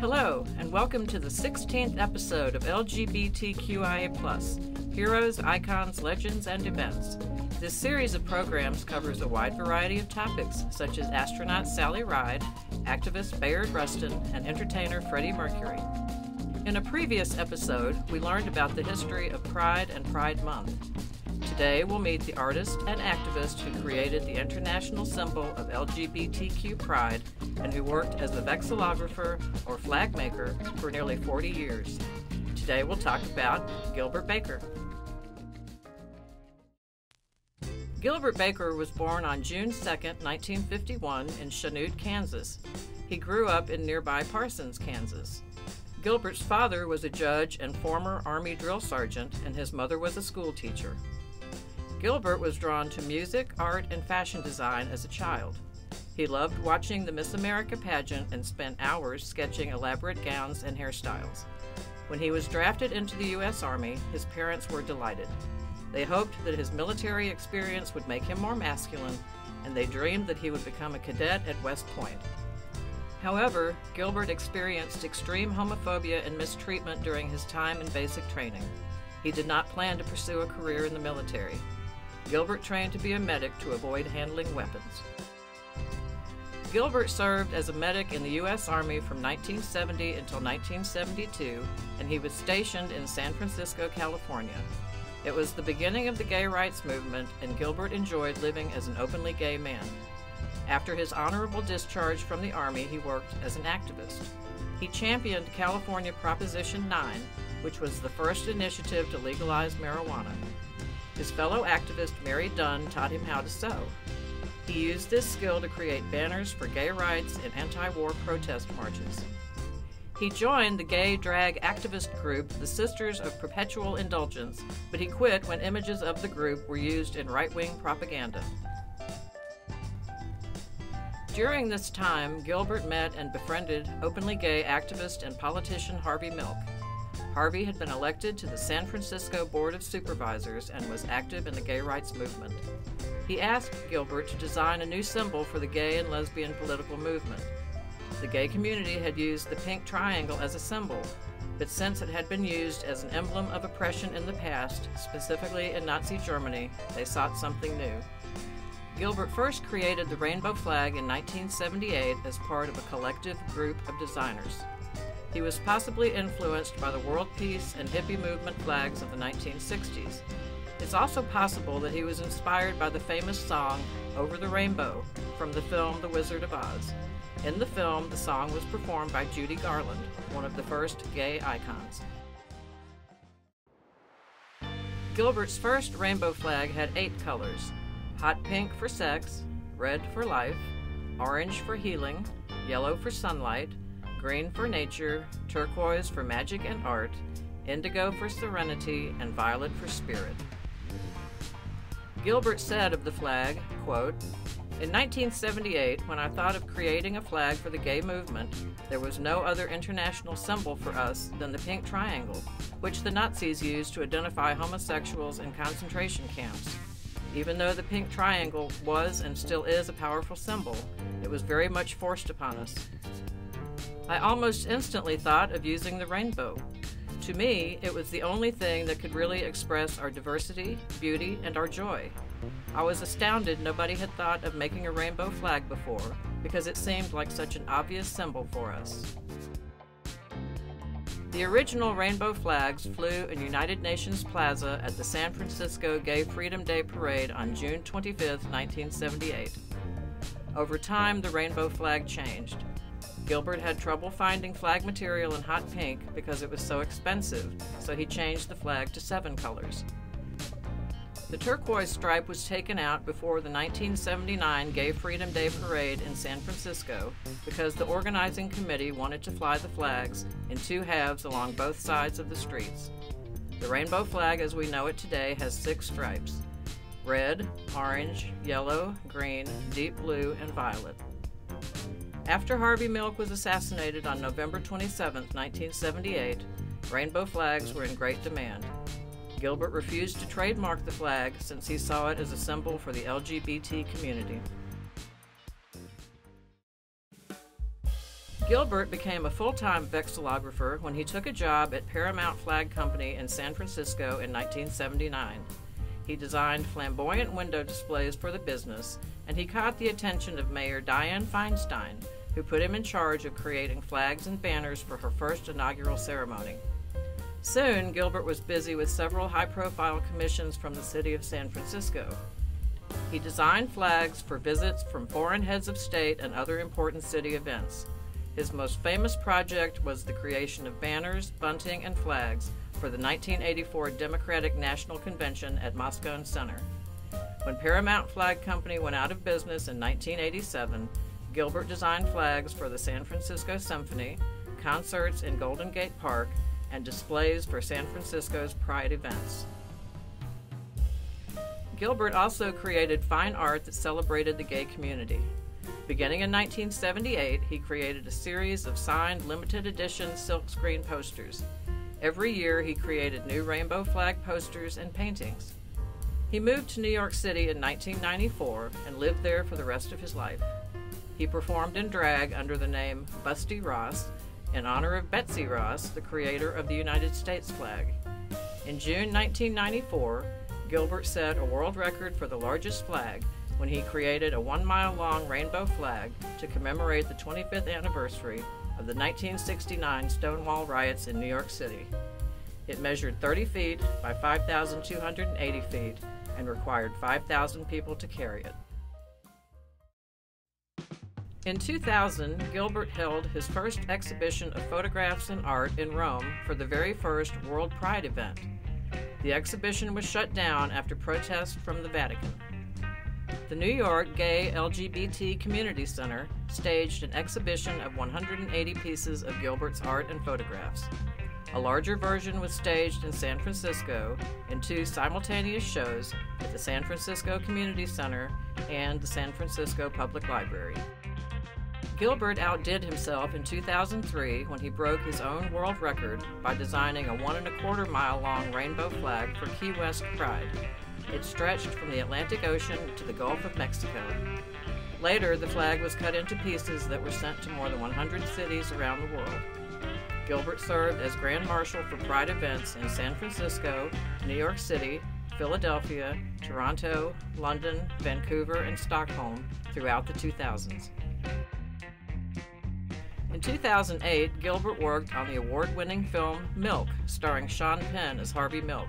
Hello, and welcome to the 16th episode of LGBTQIA, Heroes, Icons, Legends, and Events. This series of programs covers a wide variety of topics, such as astronaut Sally Ride, activist Bayard Rustin, and entertainer Freddie Mercury. In a previous episode, we learned about the history of Pride and Pride Month. Today, we'll meet the artist and activist who created the international symbol of LGBTQ pride and who worked as a vexillographer or flag maker for nearly 40 years. Today, we'll talk about Gilbert Baker. Gilbert Baker was born on June 2, 1951, in Chanute, Kansas. He grew up in nearby Parsons, Kansas. Gilbert's father was a judge and former Army drill sergeant, and his mother was a school teacher. Gilbert was drawn to music, art, and fashion design as a child. He loved watching the Miss America pageant and spent hours sketching elaborate gowns and hairstyles. When he was drafted into the U.S. Army, his parents were delighted. They hoped that his military experience would make him more masculine, and they dreamed that he would become a cadet at West Point. However, Gilbert experienced extreme homophobia and mistreatment during his time in basic training. He did not plan to pursue a career in the military. Gilbert trained to be a medic to avoid handling weapons. Gilbert served as a medic in the U.S. Army from 1970 until 1972, and he was stationed in San Francisco, California. It was the beginning of the gay rights movement, and Gilbert enjoyed living as an openly gay man. After his honorable discharge from the Army, he worked as an activist. He championed California Proposition 9, which was the first initiative to legalize marijuana. His fellow activist Mary Dunn taught him how to sew. He used this skill to create banners for gay rights and anti war protest marches. He joined the gay drag activist group, the Sisters of Perpetual Indulgence, but he quit when images of the group were used in right wing propaganda. During this time, Gilbert met and befriended openly gay activist and politician Harvey Milk. Harvey had been elected to the San Francisco Board of Supervisors and was active in the gay rights movement. He asked Gilbert to design a new symbol for the gay and lesbian political movement. The gay community had used the pink triangle as a symbol, but since it had been used as an emblem of oppression in the past, specifically in Nazi Germany, they sought something new. Gilbert first created the rainbow flag in 1978 as part of a collective group of designers. He was possibly influenced by the world peace and hippie movement flags of the 1960s. It's also possible that he was inspired by the famous song Over the Rainbow from the film The Wizard of Oz. In the film, the song was performed by Judy Garland, one of the first gay icons. Gilbert's first rainbow flag had eight colors hot pink for sex, red for life, orange for healing, yellow for sunlight, green for nature, turquoise for magic and art, indigo for serenity, and violet for spirit. Gilbert said of the flag, quote, in 1978, when I thought of creating a flag for the gay movement, there was no other international symbol for us than the pink triangle, which the Nazis used to identify homosexuals in concentration camps. Even though the pink triangle was and still is a powerful symbol, it was very much forced upon us. I almost instantly thought of using the rainbow. To me, it was the only thing that could really express our diversity, beauty, and our joy. I was astounded nobody had thought of making a rainbow flag before because it seemed like such an obvious symbol for us. The original rainbow flags flew in United Nations Plaza at the San Francisco Gay Freedom Day Parade on June 25, 1978. Over time, the rainbow flag changed. Gilbert had trouble finding flag material in hot pink because it was so expensive, so he changed the flag to seven colors. The turquoise stripe was taken out before the 1979 Gay Freedom Day Parade in San Francisco because the organizing committee wanted to fly the flags in two halves along both sides of the streets. The rainbow flag as we know it today has six stripes red, orange, yellow, green, deep blue, and violet. After Harvey Milk was assassinated on November 27, 1978, rainbow flags were in great demand. Gilbert refused to trademark the flag since he saw it as a symbol for the LGBT community. Gilbert became a full time vexillographer when he took a job at Paramount Flag Company in San Francisco in 1979. He designed flamboyant window displays for the business, and he caught the attention of Mayor Dianne Feinstein, who put him in charge of creating flags and banners for her first inaugural ceremony. Soon, Gilbert was busy with several high profile commissions from the city of San Francisco. He designed flags for visits from foreign heads of state and other important city events. His most famous project was the creation of banners, bunting, and flags for the 1984 Democratic National Convention at Moscone Center. When Paramount Flag Company went out of business in 1987, Gilbert designed flags for the San Francisco Symphony, concerts in Golden Gate Park, and displays for San Francisco's Pride events. Gilbert also created fine art that celebrated the gay community. Beginning in 1978, he created a series of signed limited edition silkscreen posters. Every year, he created new rainbow flag posters and paintings. He moved to New York City in 1994 and lived there for the rest of his life. He performed in drag under the name Busty Ross in honor of Betsy Ross, the creator of the United States flag. In June 1994, Gilbert set a world record for the largest flag when he created a one mile long rainbow flag to commemorate the 25th anniversary of the 1969 Stonewall riots in New York City. It measured 30 feet by 5,280 feet and required 5,000 people to carry it. In 2000, Gilbert held his first exhibition of photographs and art in Rome for the very first World Pride event. The exhibition was shut down after protests from the Vatican. The New York Gay LGBT Community Center staged an exhibition of 180 pieces of Gilbert's art and photographs. A larger version was staged in San Francisco in two simultaneous shows at the San Francisco Community Center and the San Francisco Public Library. Gilbert outdid himself in 2003 when he broke his own world record by designing a one and a quarter mile long rainbow flag for Key West Pride. It stretched from the Atlantic Ocean to the Gulf of Mexico. Later, the flag was cut into pieces that were sent to more than 100 cities around the world. Gilbert served as Grand Marshal for Pride events in San Francisco, New York City, Philadelphia, Toronto, London, Vancouver, and Stockholm throughout the 2000s. In 2008, Gilbert worked on the award winning film Milk, starring Sean Penn as Harvey Milk.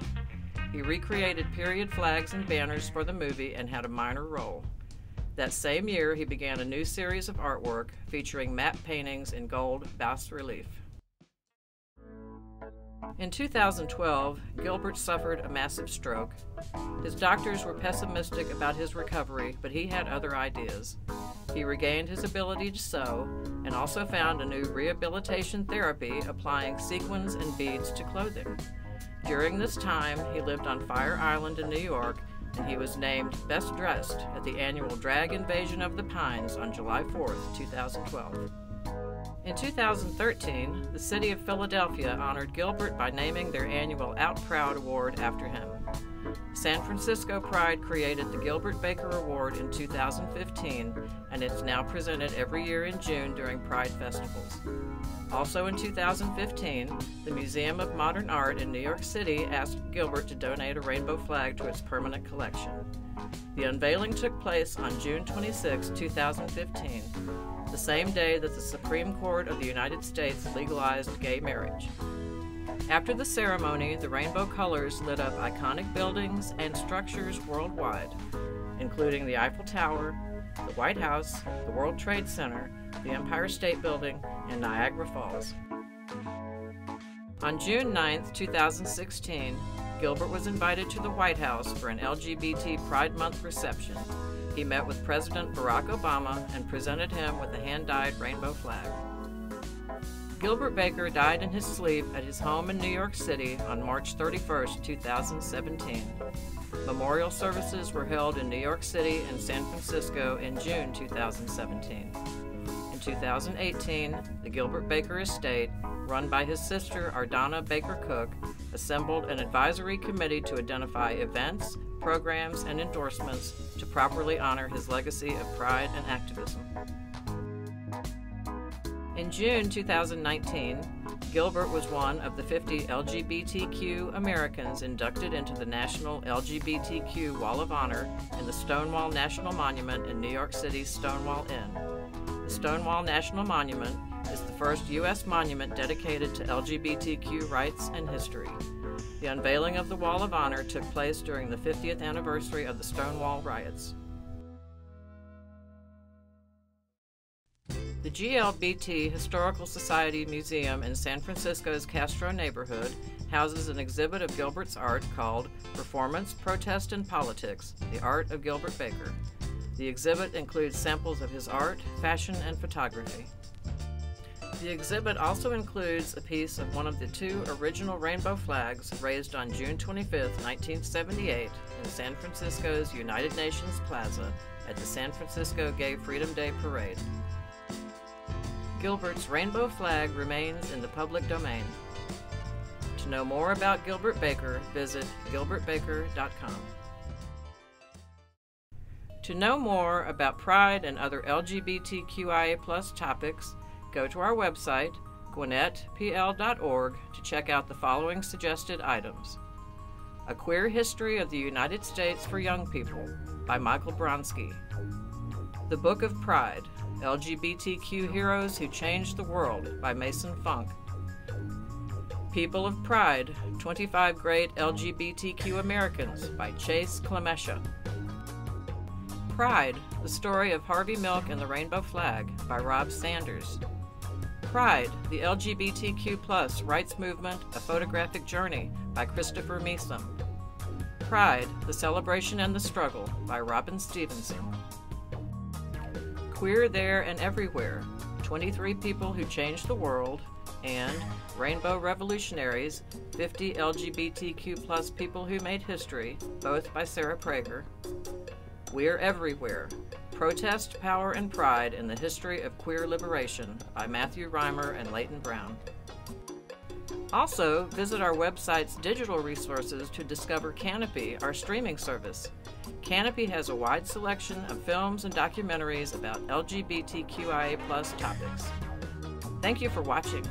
He recreated period flags and banners for the movie and had a minor role. That same year, he began a new series of artwork featuring map paintings in gold bas relief. In 2012, Gilbert suffered a massive stroke. His doctors were pessimistic about his recovery, but he had other ideas. He regained his ability to sew and also found a new rehabilitation therapy applying sequins and beads to clothing. During this time, he lived on Fire Island in New York, and he was named Best Dressed at the annual Drag Invasion of the Pines on July 4, 2012. In 2013, the city of Philadelphia honored Gilbert by naming their annual Out Proud Award after him. San Francisco Pride created the Gilbert Baker Award in 2015, and it's now presented every year in June during Pride festivals. Also in 2015, the Museum of Modern Art in New York City asked Gilbert to donate a rainbow flag to its permanent collection. The unveiling took place on June 26, 2015, the same day that the Supreme Court of the United States legalized gay marriage. After the ceremony, the rainbow colors lit up iconic buildings and structures worldwide, including the Eiffel Tower, the White House, the World Trade Center, the Empire State Building, and Niagara Falls. On June 9, 2016, Gilbert was invited to the White House for an LGBT Pride Month reception. He met with President Barack Obama and presented him with a hand dyed rainbow flag. Gilbert Baker died in his sleep at his home in New York City on March 31, 2017. Memorial services were held in New York City and San Francisco in June 2017. In 2018, the Gilbert Baker estate, run by his sister Ardana Baker Cook, assembled an advisory committee to identify events, programs, and endorsements to properly honor his legacy of pride and activism. In June 2019, Gilbert was one of the 50 LGBTQ Americans inducted into the National LGBTQ Wall of Honor in the Stonewall National Monument in New York City's Stonewall Inn. The Stonewall National Monument is the first U.S. monument dedicated to LGBTQ rights and history. The unveiling of the Wall of Honor took place during the 50th anniversary of the Stonewall riots. The GLBT Historical Society Museum in San Francisco's Castro neighborhood houses an exhibit of Gilbert's art called Performance, Protest, and Politics The Art of Gilbert Baker. The exhibit includes samples of his art, fashion, and photography. The exhibit also includes a piece of one of the two original rainbow flags raised on June 25, 1978, in San Francisco's United Nations Plaza at the San Francisco Gay Freedom Day Parade. Gilbert's rainbow flag remains in the public domain. To know more about Gilbert Baker, visit gilbertbaker.com. To know more about Pride and other LGBTQIA topics, go to our website, gwinnettpl.org, to check out the following suggested items A Queer History of the United States for Young People by Michael Bronski, The Book of Pride LGBTQ Heroes Who Changed the World by Mason Funk. People of Pride 25 Great LGBTQ Americans by Chase Clemesha. Pride The Story of Harvey Milk and the Rainbow Flag by Rob Sanders. Pride The LGBTQ Plus Rights Movement A Photographic Journey by Christopher Measom. Pride The Celebration and the Struggle by Robin Stevenson. Queer There and Everywhere 23 People Who Changed the World, and Rainbow Revolutionaries 50 LGBTQ People Who Made History, both by Sarah Prager. We're Everywhere Protest, Power, and Pride in the History of Queer Liberation by Matthew Riemer and Leighton Brown. Also, visit our website's digital resources to discover Kanopy, our streaming service. Kanopy has a wide selection of films and documentaries about LGBTQIA topics. Thank you for watching.